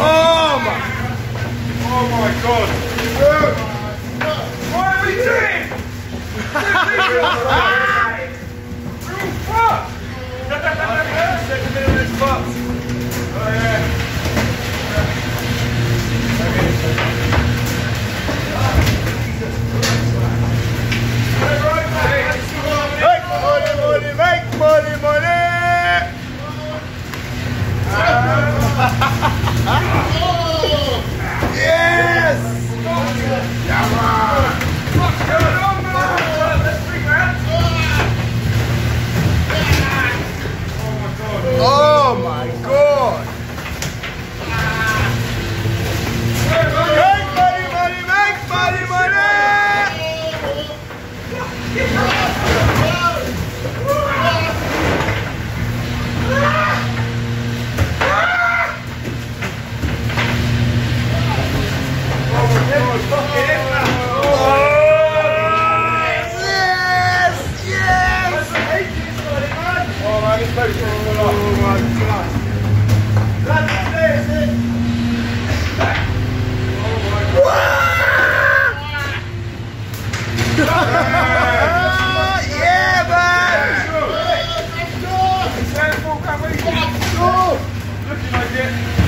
Oh, oh my God. What are we doing? Looking like it.